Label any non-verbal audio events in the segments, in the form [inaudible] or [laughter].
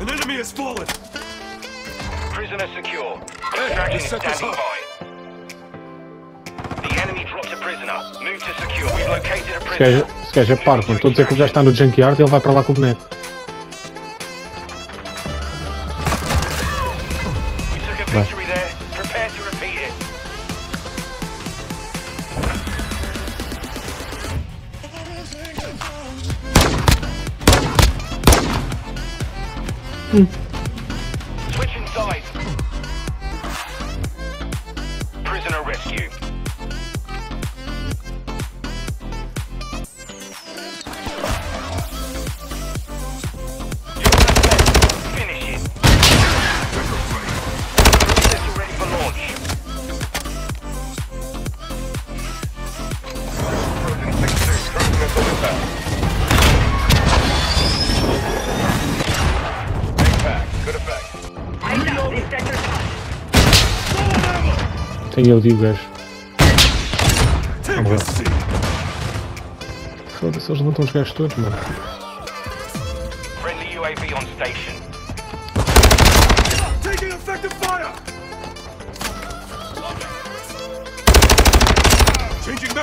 An enemy has fallen. Prisoner secure. Extraction is standing by. Esse gajo, é parvo, estou a dizer que o gajo está no junkyard e ele vai para lá com o boneco. We took Tem ele e o gajo. Foda-se, eles levantam os gajos todos, mano. Friendly UAV on station. Taking effective fire. Changing.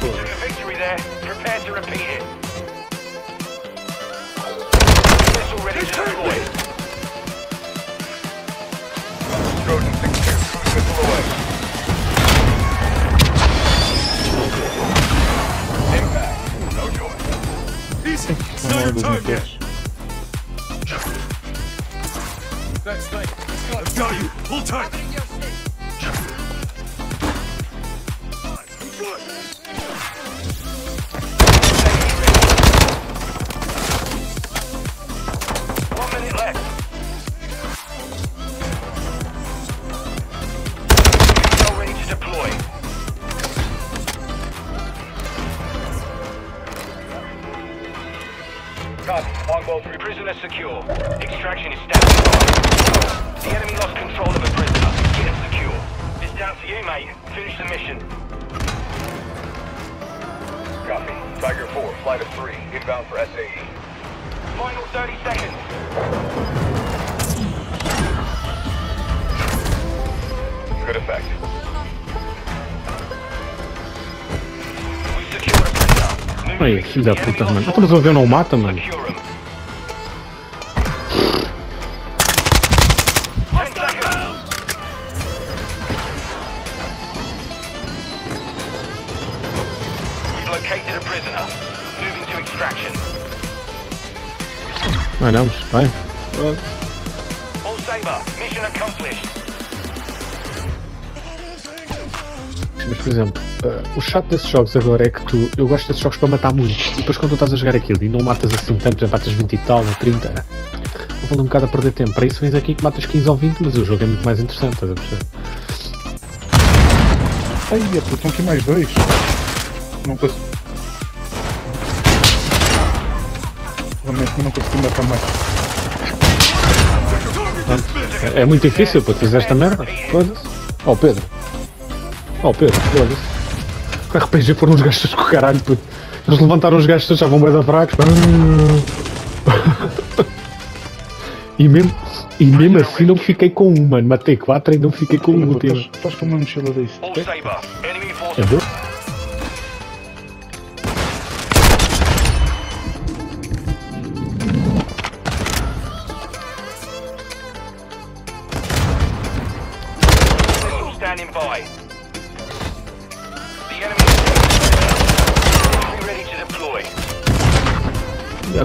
Took a victory there. Prepare to repeat it. Can't believe this. Let's. I've got you. Hold tight. Fly, fly. Copy. Longbow 3. Prisoner secure. Extraction is standing. The enemy lost control of a prisoner. Get him secure. It's down to you, mate. Finish the mission. Copy. Tiger 4, flight of 3, inbound for SAE. Final 30 seconds. Aí, filho da puta, mano. lost Então, mas o avião não mata, mano. Vai não, vai. All Saber, mission accomplished. Mas, por exemplo, eh, o chato desses jogos agora é que tu. Eu gosto desses jogos para matar muitos. E depois, quando tu estás a jogar aquilo e não matas assim tanto, por exemplo, matas 20 e tal, ou 30, eu vou um bocado a perder tempo. Para isso, vens aqui que matas 15 ou 20, mas o jogo é muito mais interessante, estás a perceber? Aí, pô, estão aqui mais dois. Não consigo. Realmente não consegui matar mais. É, é muito difícil, pô, tu fizer esta merda. Foda-se. Oh, Pedro. Oh, Pedro, foda-se. O RPG foram os gajos com o caralho, puto. Eles levantaram os gajos já vão bem da fracos. [laughs] E mesmo, e mesmo assim não fiquei com um, mano. Matei quatro e não fiquei com um último. Estás com uma mochila disso. É bom? standing by.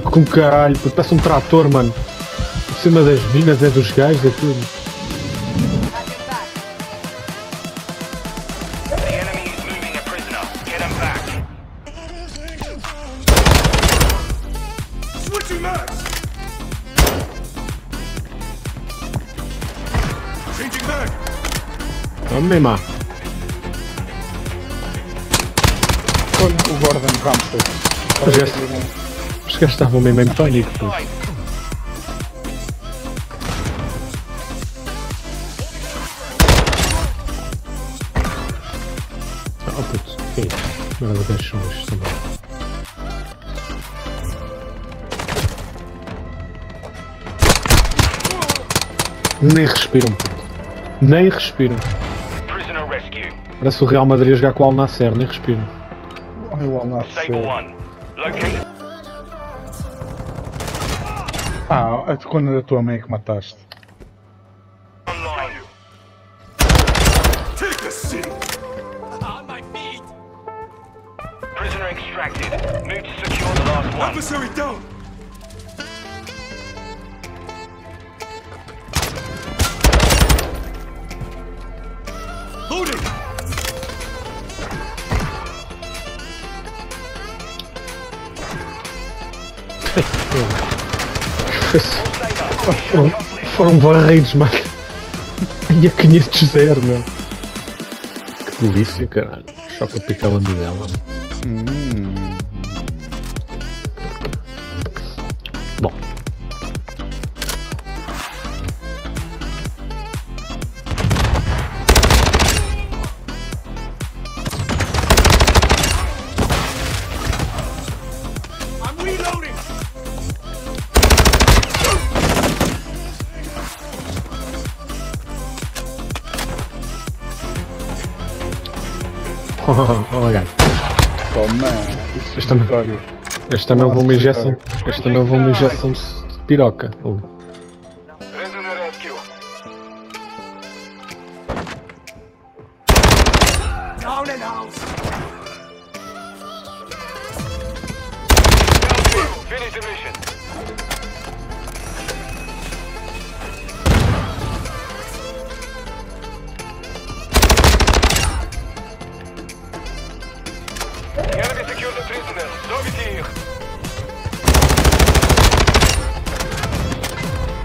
Com caralho, puto. Parece um trator, mano. Por cima das minas é dos gajos, é tudo. Vamos mesmo. Olha o Gordon Ramsay. Os estavam mesmo em pânico. puto. Oh puto, que é isso? Merda, gajos são estes também. Nem respiram, puto. Nem respiram. Parece o Real Madrid a jogar com o Al Nasser, nem respiram. Olha o Al Sable Ah, é de quando era tua mãe que mataste. Take a seat. Prisoner extracted. Move to secure the last one. Adversary down. Foram, foram varridos, mano. E a 500 meu. Que delícia, caralho. Choca picava dela. Bom. Oh, gajo. Toma. Isso Este também-. Este também levou uma injeção. Este também levou uma injeção de piroca. Oh. Finish the mission. Тритнер, ловите их!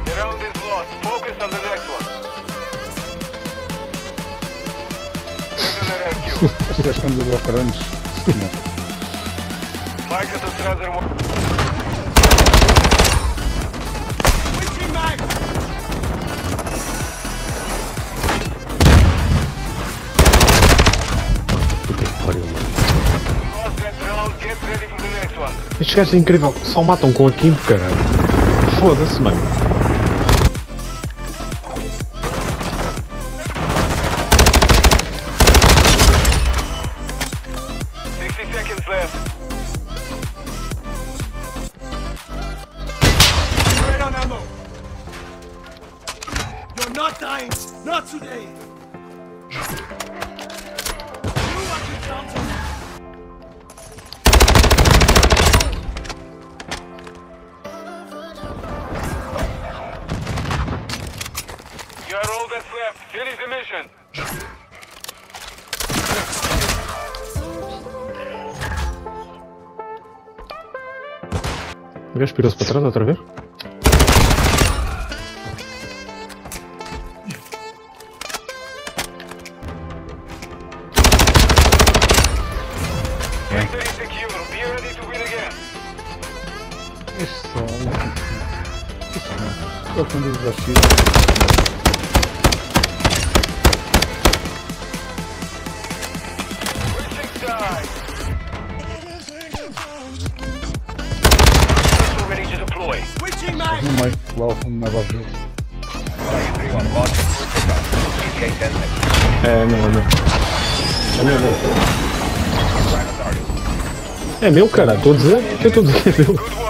The round is lost. Focus on the next one. Слишком забыл раньше. Майк, это сразу... Estes gajos é incrível. Só matam com a quinto, caralho. Foda-se, mano. Not today. You done to You are all that's left. Finish the mission. O gajo pirou-se para trás outra vez? Victory secure. Meio, lá fundo, base dele. É, é meu. É meu, meu. É meu, cara. Estou a dizer. O que eu estou a